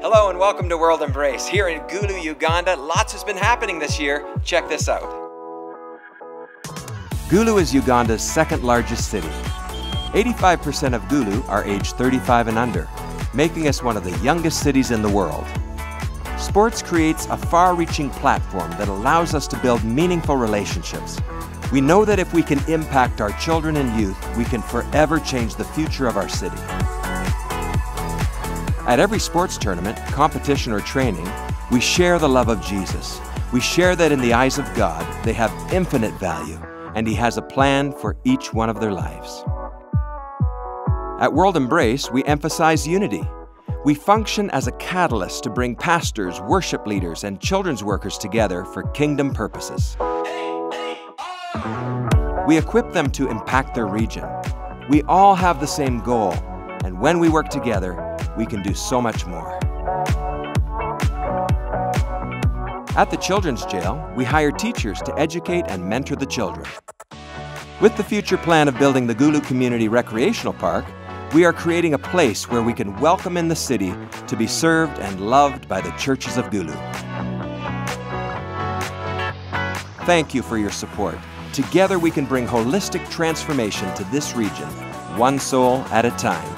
Hello and welcome to World Embrace. Here in Gulu, Uganda, lots has been happening this year. Check this out. Gulu is Uganda's second largest city. 85% of Gulu are aged 35 and under, making us one of the youngest cities in the world. Sports creates a far reaching platform that allows us to build meaningful relationships. We know that if we can impact our children and youth, we can forever change the future of our city. At every sports tournament, competition, or training, we share the love of Jesus. We share that in the eyes of God, they have infinite value, and He has a plan for each one of their lives. At World Embrace, we emphasize unity. We function as a catalyst to bring pastors, worship leaders, and children's workers together for kingdom purposes. We equip them to impact their region. We all have the same goal, and when we work together, we can do so much more. At the Children's Jail, we hire teachers to educate and mentor the children. With the future plan of building the Gulu Community Recreational Park, we are creating a place where we can welcome in the city to be served and loved by the churches of Gulu. Thank you for your support. Together we can bring holistic transformation to this region, one soul at a time.